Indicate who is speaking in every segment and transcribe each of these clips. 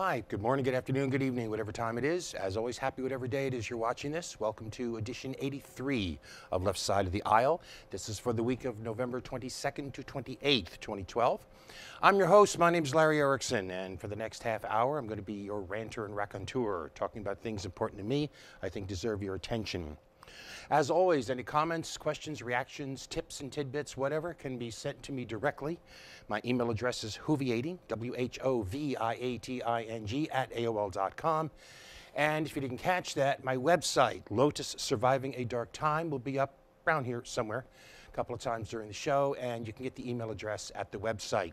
Speaker 1: Hi, good morning, good afternoon, good evening, whatever time it is. As always, happy whatever day it is you're watching this. Welcome to edition 83 of Left Side of the Aisle. This is for the week of November 22nd to 28th, 2012. I'm your host. My name is Larry Erickson, and for the next half hour, I'm going to be your ranter and raconteur, talking about things important to me I think deserve your attention. As always, any comments, questions, reactions, tips, and tidbits, whatever, can be sent to me directly. My email address is whoviating, W H O V I A T I N G, at AOL.com. And if you didn't catch that, my website, Lotus Surviving a Dark Time, will be up around here somewhere a couple of times during the show, and you can get the email address at the website.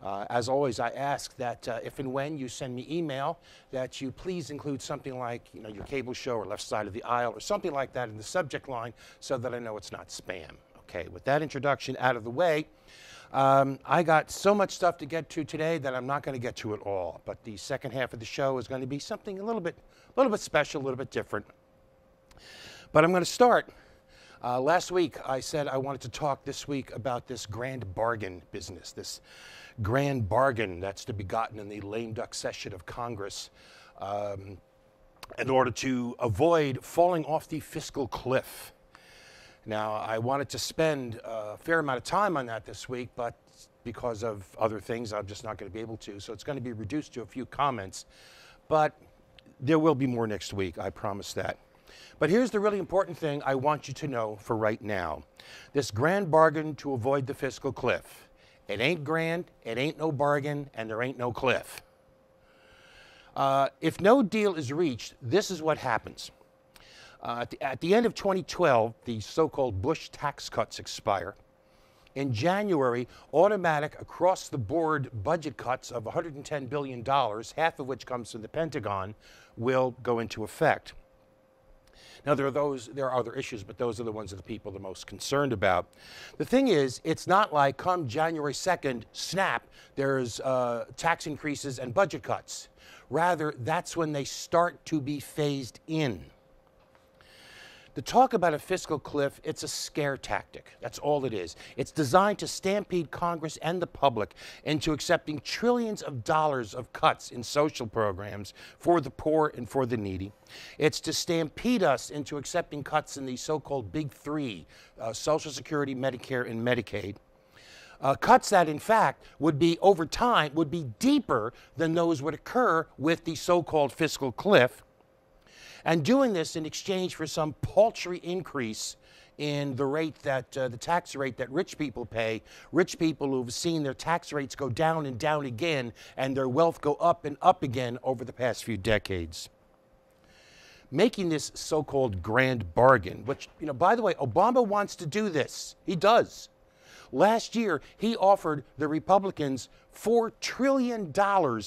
Speaker 1: Uh, as always, I ask that uh, if and when you send me email, that you please include something like you know, your cable show or left side of the aisle or something like that in the subject line so that I know it's not spam. Okay, with that introduction out of the way, um, I got so much stuff to get to today that I'm not going to get to it all. But the second half of the show is going to be something a little bit, a little bit special, a little bit different. But I'm going to start. Uh, last week, I said I wanted to talk this week about this grand bargain business, this grand bargain that's to be gotten in the lame duck session of Congress um, in order to avoid falling off the fiscal cliff. Now, I wanted to spend a fair amount of time on that this week, but because of other things, I'm just not going to be able to. So it's going to be reduced to a few comments. But there will be more next week, I promise that. But here's the really important thing I want you to know for right now this grand bargain to avoid the fiscal cliff. It ain't grand, it ain't no bargain, and there ain't no cliff. Uh, if no deal is reached, this is what happens. Uh, at, the, at the end of 2012, the so called Bush tax cuts expire. In January, automatic across the board budget cuts of $110 billion, half of which comes from the Pentagon, will go into effect. Now there are those there are other issues, but those are the ones that the people are the most concerned about. The thing is, it's not like come January 2nd, snap, there's uh, tax increases and budget cuts. Rather, that's when they start to be phased in. The talk about a fiscal cliff, it's a scare tactic. That's all it is. It's designed to stampede Congress and the public into accepting trillions of dollars of cuts in social programs for the poor and for the needy. It's to stampede us into accepting cuts in the so called big three uh, Social Security, Medicare, and Medicaid. Uh, cuts that, in fact, would be over time, would be deeper than those would occur with the so called fiscal cliff and doing this in exchange for some paltry increase in the rate that uh, the tax rate that rich people pay, rich people who've seen their tax rates go down and down again and their wealth go up and up again over the past few decades. Making this so called grand bargain, which, you know, by the way, Obama wants to do this. He does. Last year, he offered the Republicans $4 trillion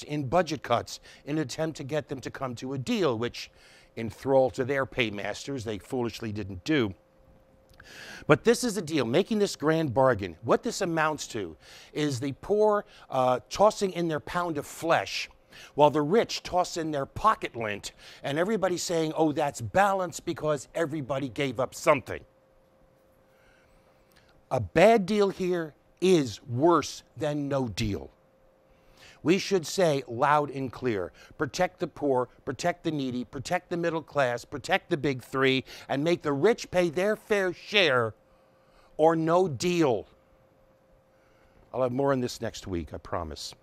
Speaker 1: in budget cuts in an attempt to get them to come to a deal, which in thrall to their paymasters. They foolishly didn't do. But this is the deal, making this grand bargain. What this amounts to is the poor uh, tossing in their pound of flesh while the rich toss in their pocket lint, and everybody saying, oh, that's balance because everybody gave up something. A bad deal here is worse than no deal. We should say loud and clear protect the poor, protect the needy, protect the middle class, protect the big three, and make the rich pay their fair share or no deal. I'll have more on this next week, I promise.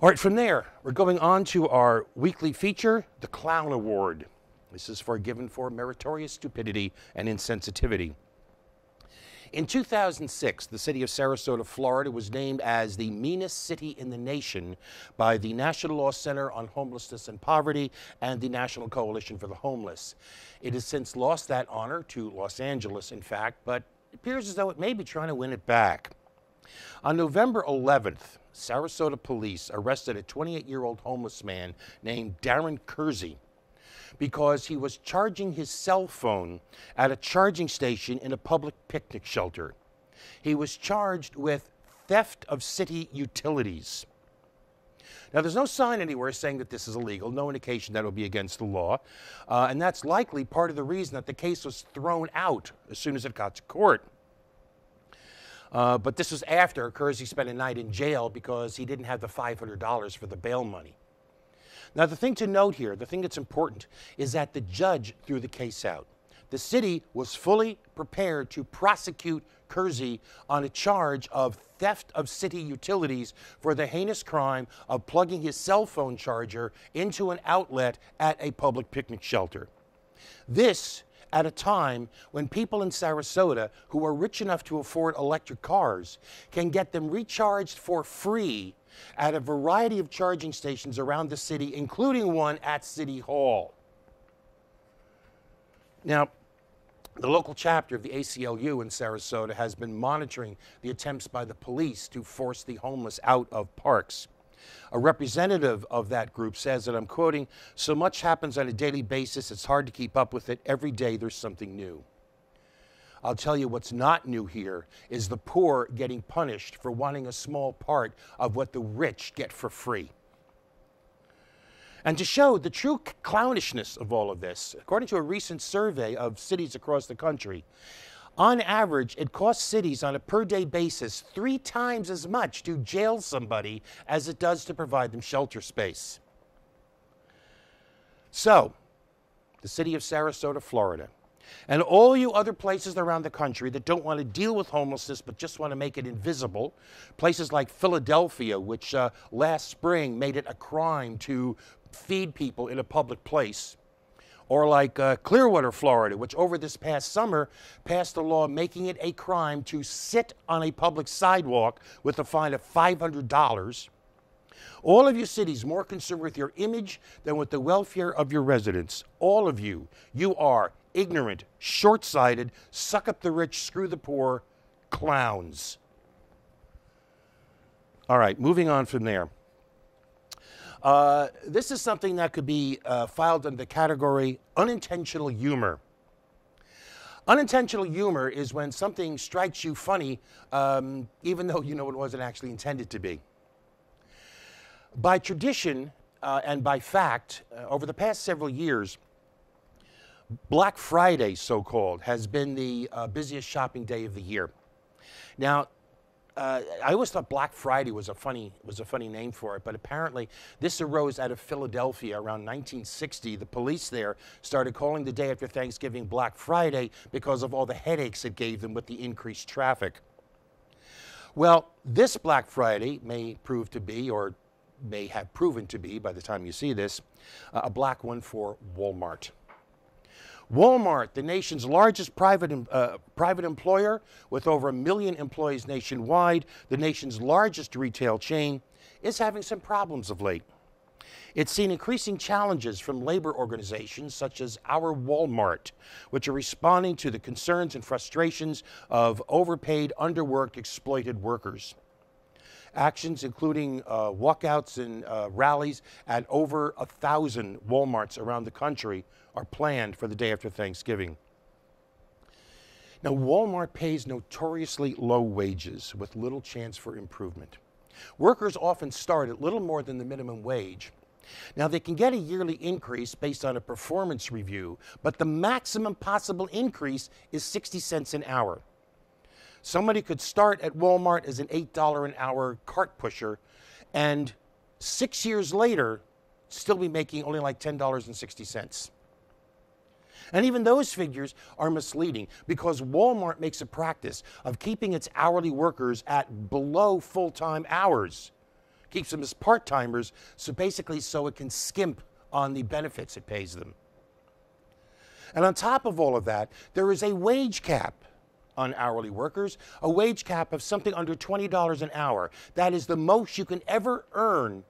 Speaker 1: All right, from there, we're going on to our weekly feature, the Clown Award. This is for given for meritorious stupidity and insensitivity. In 2006, the city of Sarasota, Florida was named as the meanest city in the nation by the National Law Center on Homelessness and Poverty and the National Coalition for the Homeless. It has since lost that honor to Los Angeles, in fact, but it appears as though it may be trying to win it back. On November 11th, Sarasota police arrested a 28 year old homeless man named Darren Kersey because he was charging his cell phone at a charging station in a public picnic shelter. He was charged with theft of city utilities. Now, there's no sign anywhere saying that this is illegal, no indication that it will be against the law. Uh, and that's likely part of the reason that the case was thrown out as soon as it got to court. Uh, but this was after Kersey spent a night in jail because he didn't have the $500 for the bail money. Now, the thing to note here, the thing that's important, is that the judge threw the case out. The city was fully prepared to prosecute Kersey on a charge of theft of city utilities for the heinous crime of plugging his cell phone charger into an outlet at a public picnic shelter. This at a time when people in Sarasota who are rich enough to afford electric cars can get them recharged for free at a variety of charging stations around the city, including one at City Hall. Now, the local chapter of the ACLU in Sarasota has been monitoring the attempts by the police to force the homeless out of parks. A representative of that group says that I'm quoting, so much happens on a daily basis, it's hard to keep up with it. Every day there's something new. I'll tell you what's not new here is the poor getting punished for wanting a small part of what the rich get for free. And to show the true clownishness of all of this, according to a recent survey of cities across the country, on average, it costs cities on a per day basis three times as much to jail somebody as it does to provide them shelter space. So, the city of Sarasota, Florida, and all you other places around the country that don't want to deal with homelessness but just want to make it invisible, places like Philadelphia, which uh, last spring made it a crime to feed people in a public place. Or like uh, Clearwater, Florida, which over this past summer passed a law making it a crime to sit on a public sidewalk with a fine of $500. All of you cities more concerned with your image than with the welfare of your residents. All of you, you are ignorant, short sighted, suck up the rich, screw the poor clowns. All right, moving on from there. Uh, this is something that could be uh, filed under the category unintentional humor. Unintentional humor is when something strikes you funny, um, even though you know it wasn't actually intended to be. By tradition uh, and by fact, uh, over the past several years, Black Friday, so called, has been the uh, busiest shopping day of the year. Now, uh, I always thought Black Friday was a funny was a funny name for it, but apparently this arose out of Philadelphia around 1960. The police there started calling the day after Thanksgiving Black Friday because of all the headaches it gave them with the increased traffic. Well, this Black Friday may prove to be, or may have proven to be by the time you see this, a black one for Walmart. Walmart, the nation's largest private, uh, private employer with over a million employees nationwide, the nation's largest retail chain, is having some problems of late. It's seen increasing challenges from labor organizations such as Our Walmart, which are responding to the concerns and frustrations of overpaid, underworked, exploited workers. Actions including uh, walkouts and uh, rallies at over a thousand Walmarts around the country are planned for the day after Thanksgiving. Now, Walmart pays notoriously low wages with little chance for improvement. Workers often start at little more than the minimum wage. Now, they can get a yearly increase based on a performance review, but the maximum possible increase is 60 cents an hour. Somebody could start at Walmart as an $8 an hour cart pusher and six years later still be making only like $10.60. And even those figures are misleading because Walmart makes a practice of keeping its hourly workers at below full time hours, keeps them as part timers, so basically, so it can skimp on the benefits it pays them. And on top of all of that, there is a wage cap on hourly workers, a wage cap of something under $20 an hour. That is the most you can ever earn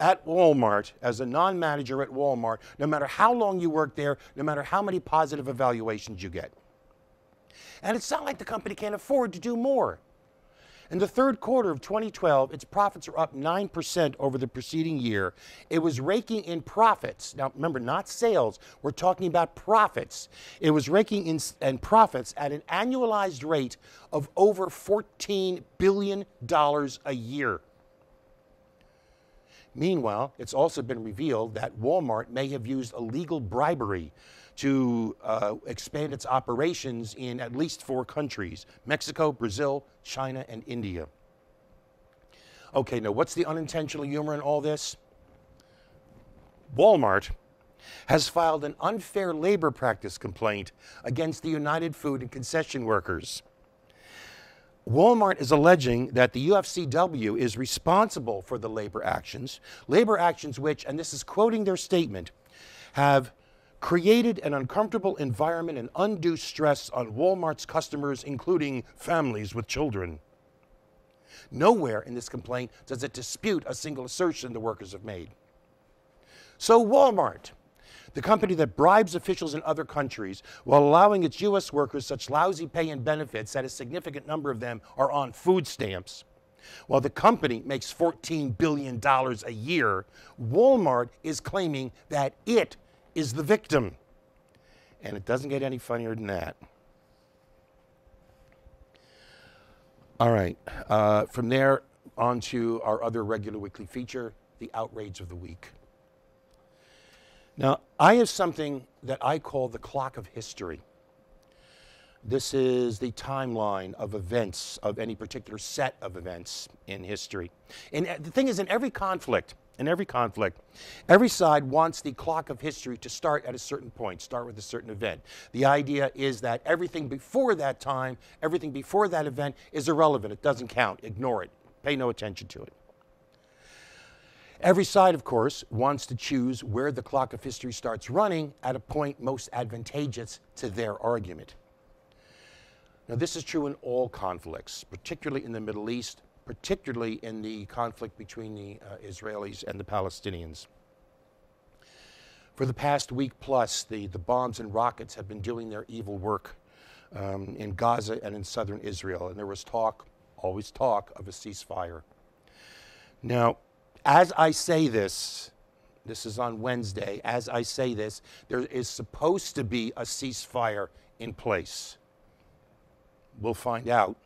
Speaker 1: at Walmart as a non manager at Walmart, no matter how long you work there, no matter how many positive evaluations you get. And it's not like the company can't afford to do more. In the third quarter of 2012, its profits are up 9% over the preceding year. It was raking in profits. Now, remember, not sales. We're talking about profits. It was raking in, profits at an annualized rate of over $14 billion a year. Meanwhile, it's also been revealed that Walmart may have used illegal bribery to uh, expand its operations in at least four countries Mexico, Brazil, China, and India. Okay, now what's the unintentional humor in all this? Walmart has filed an unfair labor practice complaint against the United Food and Commercial Workers. Walmart is alleging that the UFCW is responsible for the labor actions, labor actions which, and this is quoting their statement, have created an uncomfortable environment and undue stress on Walmart's customers, including families with children. Nowhere in this complaint does it dispute a single assertion the workers have made. So, Walmart, the company that bribes officials in other countries while allowing its U.S. workers such lousy pay and benefits that a significant number of them are on food stamps. While the company makes $14 billion a year, Walmart is claiming that it is the victim. And it doesn't get any funnier than that. All right. Uh, from there on to our other regular weekly feature, the outrage of the week. Now, I have something that I call the clock of history. This is the timeline of events, of any particular set of events in history. And uh, the thing is, in every conflict, in every conflict, every side wants the clock of history to start at a certain point, start with a certain event. The idea is that everything before that time, everything before that event is irrelevant. It doesn't count. Ignore it. Pay no attention to it. Every side, of course, wants to choose where the clock of history starts running at a point most advantageous to their argument. Now, this is true in all conflicts, particularly in the Middle East, particularly in the conflict between the uh, Israelis and the Palestinians. For the past week plus, the, the bombs and rockets have been doing their evil work um, in Gaza and in southern Israel, and there was talk, always talk, of a ceasefire. Now, as I say this, this is on Wednesday, as I say this, there is supposed to be a ceasefire in place. We'll find out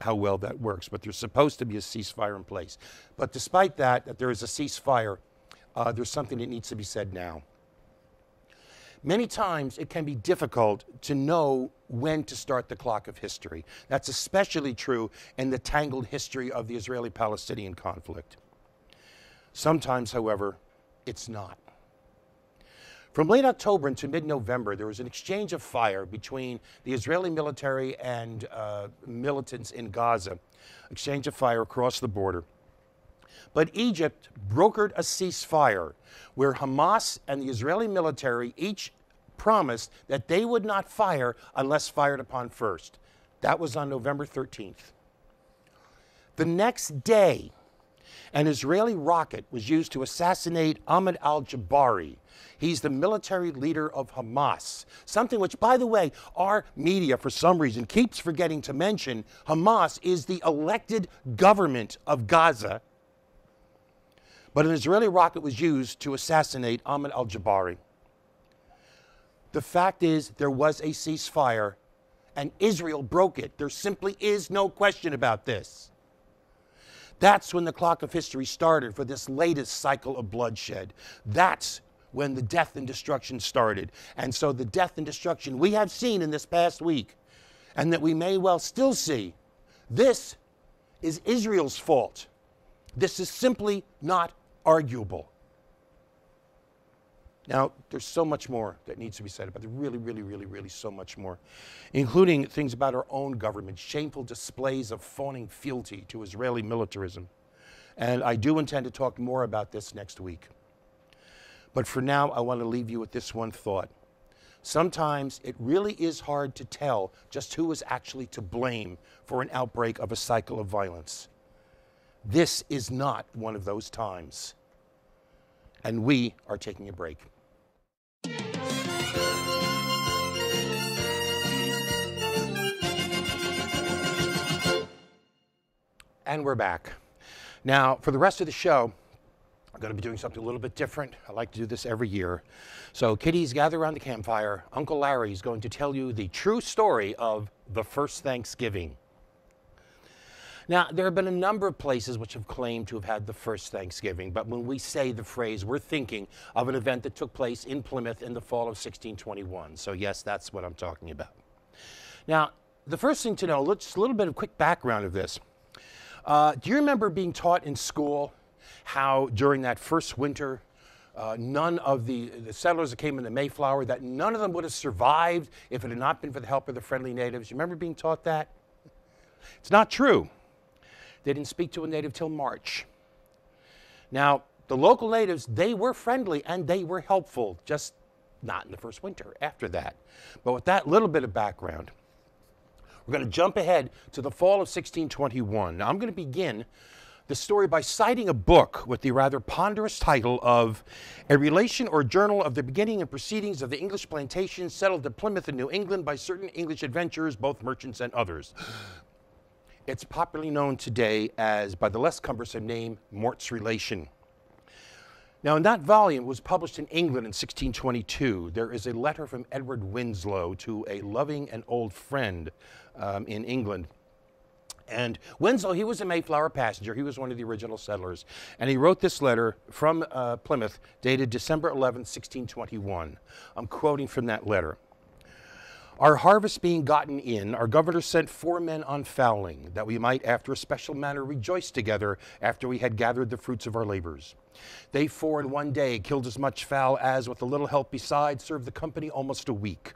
Speaker 1: how well that works, but there's supposed to be a ceasefire in place. But despite that, that there is a ceasefire, uh, there's something that needs to be said now. Many times it can be difficult to know when to start the clock of history. That's especially true in the tangled history of the Israeli Palestinian conflict. Sometimes, however, it's not. From late October into mid November, there was an exchange of fire between the Israeli military and uh, militants in Gaza, exchange of fire across the border. But Egypt brokered a ceasefire where Hamas and the Israeli military each promised that they would not fire unless fired upon first. That was on November 13th. The next day, an Israeli rocket was used to assassinate Ahmed al Jabari. He's the military leader of Hamas. Something which, by the way, our media, for some reason, keeps forgetting to mention. Hamas is the elected government of Gaza. But an Israeli rocket was used to assassinate Ahmed al Jabari. The fact is, there was a ceasefire, and Israel broke it. There simply is no question about this. That's when the clock of history started for this latest cycle of bloodshed. That's when the death and destruction started. And so the death and destruction we have seen in this past week, and that we may well still see, this is Israel's fault. This is simply not arguable. Now, there's so much more that needs to be said about it. Really, really, really, really so much more, including things about our own government, shameful displays of fawning fealty to Israeli militarism. And I do intend to talk more about this next week. But for now, I want to leave you with this one thought. Sometimes it really is hard to tell just who is actually to blame for an outbreak of a cycle of violence. This is not one of those times. And we are taking a break. And we're back. Now, for the rest of the show, I'm going to be doing something a little bit different. I like to do this every year. So, kiddies, gather around the campfire. Uncle Larry is going to tell you the true story of the first Thanksgiving. Now, there have been a number of places which have claimed to have had the first Thanksgiving, but when we say the phrase, we're thinking of an event that took place in Plymouth in the fall of 1621. So, yes, that's what I'm talking about. Now, the first thing to know, just a little bit of quick background of this. Uh, do you remember being taught in school how during that first winter, uh, none of the, the settlers that came in the Mayflower, that none of them would have survived if it had not been for the help of the friendly natives? You remember being taught that? It's not true. They didn't speak to a native till March. Now, the local natives, they were friendly and they were helpful, just not in the first winter, after that. But with that little bit of background, we're going to jump ahead to the fall of 1621. Now, I'm going to begin the story by citing a book with the rather ponderous title of A Relation or Journal of the Beginning and Proceedings of the English Plantations Settled at Plymouth in New England by Certain English Adventurers, both merchants and others. It's popularly known today as, by the less cumbersome name, Mourt's Relation. Now, in that volume, was published in England in 1622. There is a letter from Edward Winslow to a loving and old friend um, in England. And Winslow, he was a Mayflower passenger. He was one of the original settlers. And he wrote this letter from uh, Plymouth, dated December 11, 1621. I'm quoting from that letter. Our harvest being gotten in, our governor sent four men on fowling, that we might after a special manner rejoice together after we had gathered the fruits of our labors. They four in one day killed as much fowl as, with a little help beside, served the company almost a week.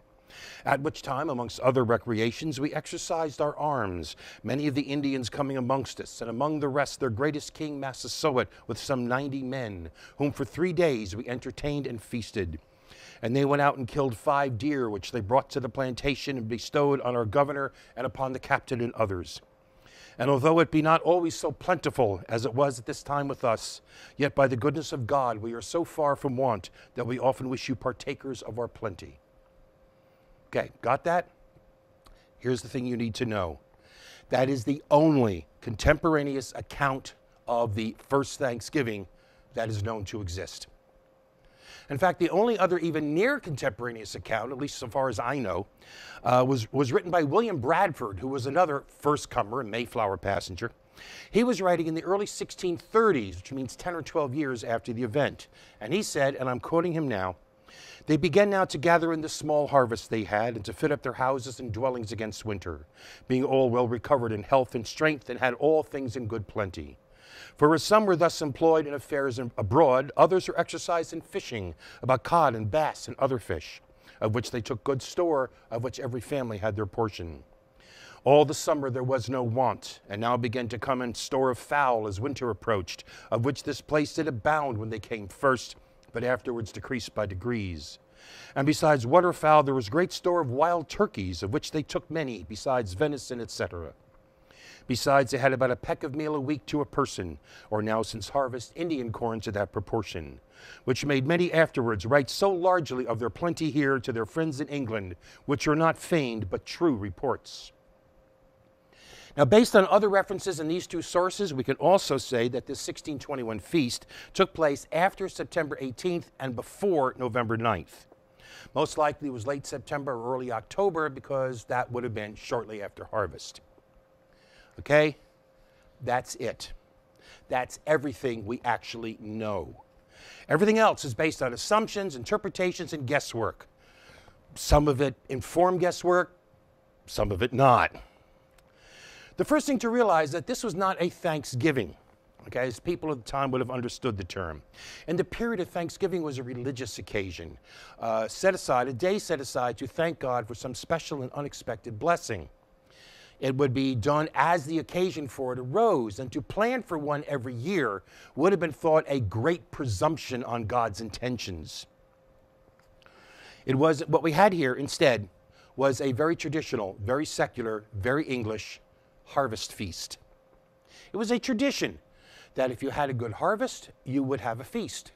Speaker 1: At which time, amongst other recreations, we exercised our arms, many of the Indians coming amongst us, and among the rest their greatest king Massasoit with some ninety men, whom for three days we entertained and feasted. And they went out and killed five deer, which they brought to the plantation and bestowed on our governor and upon the captain and others. And although it be not always so plentiful as it was at this time with us, yet by the goodness of God we are so far from want that we often wish you partakers of our plenty. Okay, got that? Here's the thing you need to know that is the only contemporaneous account of the first Thanksgiving that is known to exist. In fact, the only other even near contemporaneous account, at least so far as I know, uh, was, was written by William Bradford, who was another first comer, and Mayflower passenger. He was writing in the early 1630s, which means 10 or 12 years after the event. And he said, and I'm quoting him now, they began now to gather in the small harvest they had, and to fit up their houses and dwellings against winter, being all well recovered in health and strength, and had all things in good plenty. For as some were thus employed in affairs abroad, others were exercised in fishing, about cod and bass and other fish, of which they took good store, of which every family had their portion. All the summer there was no want, and now began to come in store of fowl as winter approached, of which this place did abound when they came first, but afterwards decreased by degrees. And besides waterfowl, there was great store of wild turkeys, of which they took many, besides venison, etc. Besides, they had about a peck of meal a week to a person, or now since harvest, Indian corn to that proportion, which made many afterwards write so largely of their plenty here to their friends in England, which are not feigned but true reports. Now, based on other references in these two sources, we can also say that this 1621 feast took place after September 18th and before November 9th. Most likely it was late September or early October because that would have been shortly after harvest. Okay? That's it. That's everything we actually know. Everything else is based on assumptions, interpretations, and guesswork. Some of it informed guesswork, some of it not. The first thing to realize that this was not a Thanksgiving, okay, as people at the time would have understood the term. And the period of Thanksgiving was a religious occasion, uh, set aside, a day set aside to thank God for some special and unexpected blessing. It would be done as the occasion for it arose, and to plan for one every year would have been thought a great presumption on God's intentions. It was what we had here instead was a very traditional, very secular, very English harvest feast. It was a tradition that if you had a good harvest, you would have a feast.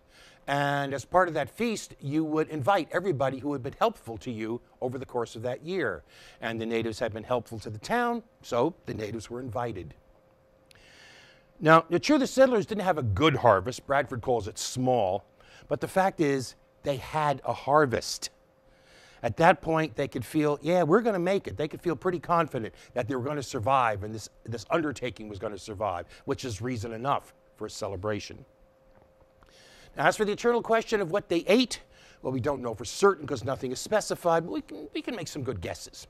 Speaker 1: And as part of that feast, you would invite everybody who had been helpful to you over the course of that year. And the natives had been helpful to the town, so the natives were invited. Now, it's true the settlers didn't have a good harvest. Bradford calls it small. But the fact is, they had a harvest. At that point, they could feel, yeah, we're going to make it. They could feel pretty confident that they were going to survive and this, this undertaking was going to survive, which is reason enough for a celebration. Now, as for the eternal question of what they ate, well, we don't know for certain because nothing is specified, but we can, we can make some good guesses.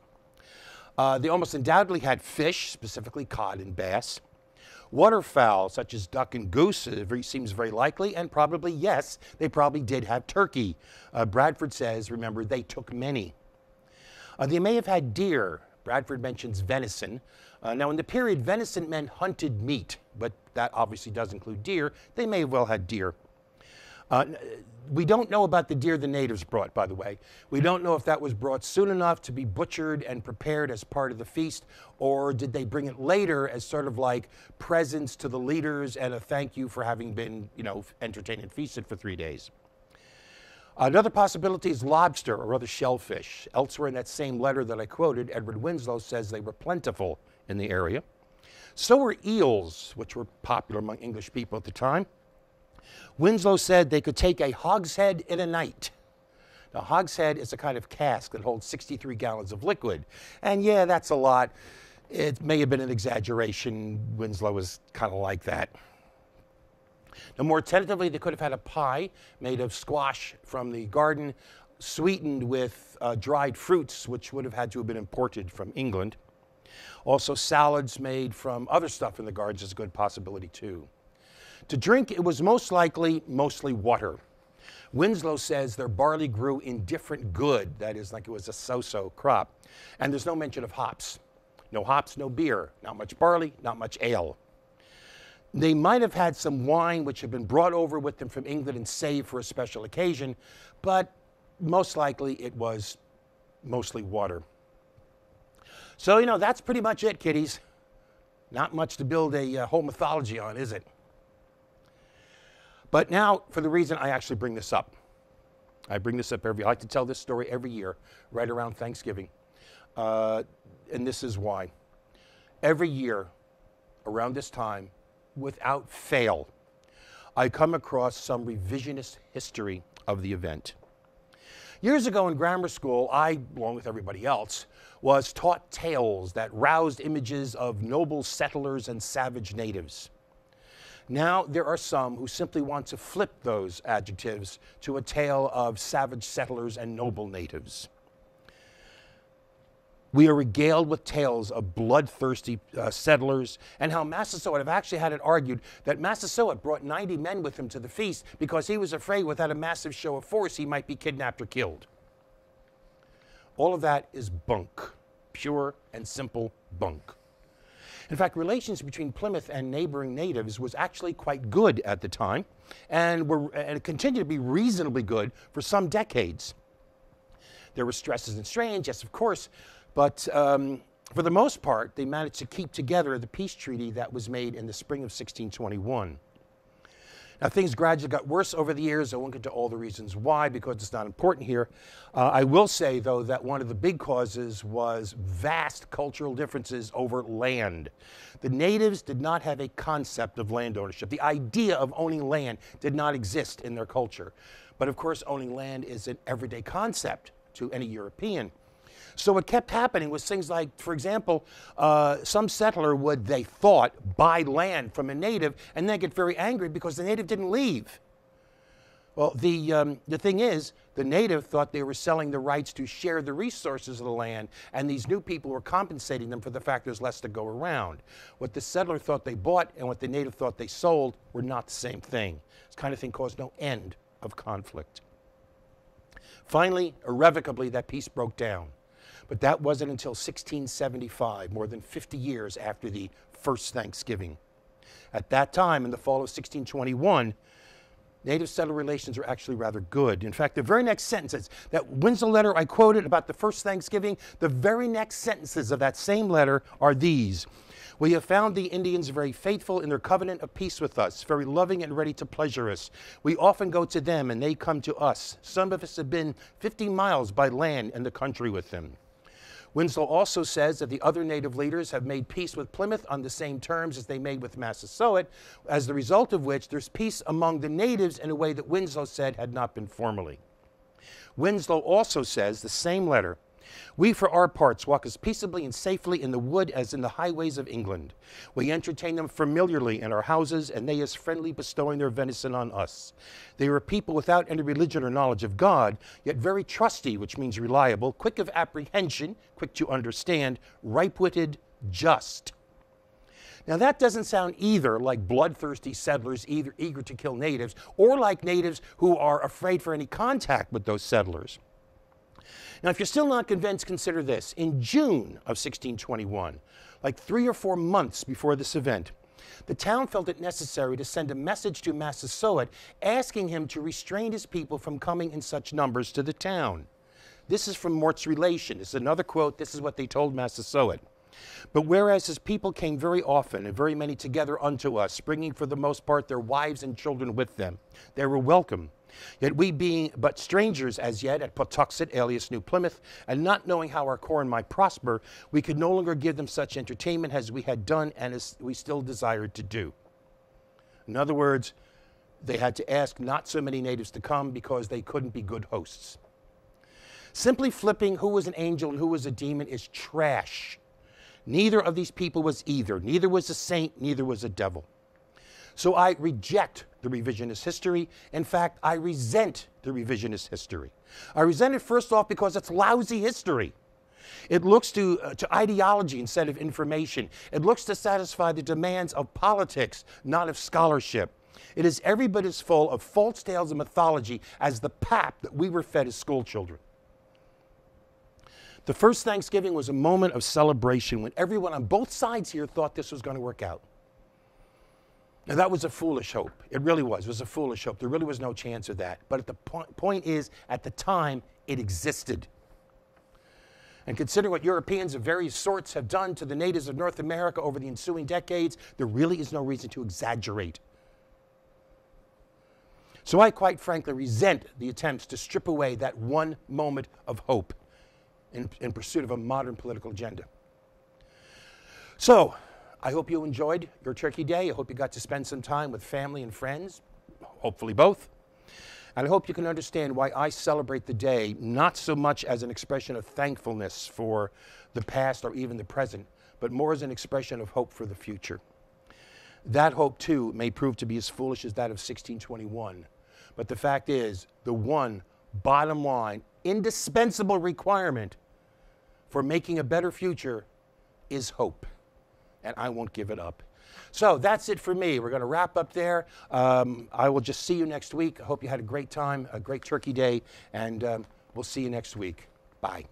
Speaker 1: Uh, they almost undoubtedly had fish, specifically cod and bass. Waterfowl, such as duck and goose, uh, seems very likely, and probably, yes, they probably did have turkey. Uh, Bradford says, remember, they took many. Uh, they may have had deer. Bradford mentions venison. Uh, now, in the period, venison meant hunted meat, but that obviously does include deer. They may have well had deer. Uh, we don't know about the deer the natives brought, by the way. We don't know if that was brought soon enough to be butchered and prepared as part of the feast, or did they bring it later as sort of like presents to the leaders and a thank you for having been, you know, entertained and feasted for three days. Another possibility is lobster or other shellfish. Elsewhere in that same letter that I quoted, Edward Winslow says they were plentiful in the area. So were eels, which were popular among English people at the time. Winslow said they could take a hogshead in a night. Now, hogshead is a kind of cask that holds 63 gallons of liquid. And yeah, that's a lot. It may have been an exaggeration. Winslow was kind of like that. Now, more tentatively, they could have had a pie made of squash from the garden, sweetened with uh, dried fruits, which would have had to have been imported from England. Also, salads made from other stuff in the gardens is a good possibility, too. To drink, it was most likely mostly water. Winslow says their barley grew indifferent good, that is, like it was a so so crop. And there's no mention of hops. No hops, no beer, not much barley, not much ale. They might have had some wine which had been brought over with them from England and saved for a special occasion, but most likely it was mostly water. So, you know, that's pretty much it, kiddies. Not much to build a uh, whole mythology on, is it? But now, for the reason I actually bring this up, I bring this up every. I like to tell this story every year, right around Thanksgiving, uh, and this is why. Every year, around this time, without fail, I come across some revisionist history of the event. Years ago in grammar school, I, along with everybody else, was taught tales that roused images of noble settlers and savage natives. Now there are some who simply want to flip those adjectives to a tale of savage settlers and noble natives. We are regaled with tales of bloodthirsty uh, settlers and how Massasoit have actually had it argued that Massasoit brought 90 men with him to the feast because he was afraid without a massive show of force he might be kidnapped or killed. All of that is bunk, pure and simple bunk. In fact, relations between Plymouth and neighboring natives was actually quite good at the time and, were, and continued to be reasonably good for some decades. There were stresses and strains, yes, of course, but um, for the most part, they managed to keep together the peace treaty that was made in the spring of 1621. Now, things gradually got worse over the years. I won't get to all the reasons why because it's not important here. Uh, I will say, though, that one of the big causes was vast cultural differences over land. The natives did not have a concept of land ownership. The idea of owning land did not exist in their culture. But of course, owning land is an everyday concept to any European. So what kept happening was things like, for example, uh, some settler would, they thought, buy land from a native and then get very angry because the native didn't leave. Well, the, um, the thing is, the native thought they were selling the rights to share the resources of the land, and these new people were compensating them for the fact there's less to go around. What the settler thought they bought and what the native thought they sold were not the same thing. This kind of thing caused no end of conflict. Finally, irrevocably, that peace broke down. But that wasn't until 1675, more than 50 years after the first Thanksgiving. At that time, in the fall of 1621, native settler relations were actually rather good. In fact, the very next sentences, that Winslow letter I quoted about the first Thanksgiving, the very next sentences of that same letter are these. We have found the Indians very faithful in their covenant of peace with us, very loving and ready to pleasure us. We often go to them and they come to us. Some of us have been 50 miles by land in the country with them. Winslow also says that the other native leaders have made peace with Plymouth on the same terms as they made with Massasoit, as the result of which there's peace among the natives in a way that Winslow said had not been formally. Winslow also says, the same letter, we, for our parts, walk as peaceably and safely in the wood as in the highways of England. We entertain them familiarly in our houses, and they as friendly bestowing their venison on us. They are people without any religion or knowledge of God, yet very trusty, which means reliable, quick of apprehension, quick to understand, ripe witted, just. Now, that doesn't sound either like bloodthirsty settlers either eager to kill natives or like natives who are afraid for any contact with those settlers. Now, if you're still not convinced, consider this. In June of 1621, like three or four months before this event, the town felt it necessary to send a message to Massasoit asking him to restrain his people from coming in such numbers to the town. This is from Mourt's relation. This is another quote. This is what they told Massasoit. But whereas his people came very often and very many together unto us, bringing for the most part their wives and children with them, they were welcome. Yet we being but strangers as yet at Patuxet, alias New Plymouth, and not knowing how our corn might prosper, we could no longer give them such entertainment as we had done and as we still desired to do. In other words, they had to ask not so many natives to come because they couldn't be good hosts. Simply flipping who was an angel and who was a demon is trash. Neither of these people was either. Neither was a saint, neither was a devil. So I reject the revisionist history. In fact, I resent the revisionist history. I resent it first off because it's lousy history. It looks to, uh, to ideology instead of information. It looks to satisfy the demands of politics, not of scholarship. It is every bit as full of false tales and mythology as the pap that we were fed as schoolchildren. The first Thanksgiving was a moment of celebration when everyone on both sides here thought this was going to work out. Now, that was a foolish hope. It really was. It was a foolish hope. There really was no chance of that. But the po- point is, at the time, it existed. And considering what Europeans of various sorts have done to the natives of North America over the ensuing decades, there really is no reason to exaggerate. So I quite frankly resent the attempts to strip away that one moment of hope in, in pursuit of a modern political agenda. So, I hope you enjoyed your Turkey Day. I hope you got to spend some time with family and friends, hopefully both. And I hope you can understand why I celebrate the day not so much as an expression of thankfulness for the past or even the present, but more as an expression of hope for the future. That hope, too, may prove to be as foolish as that of 1621. But the fact is, the one bottom line, indispensable requirement for making a better future is hope. And I won't give it up. So that's it for me. We're going to wrap up there. Um, I will just see you next week. I hope you had a great time, a great Turkey Day, and um, we'll see you next week. Bye.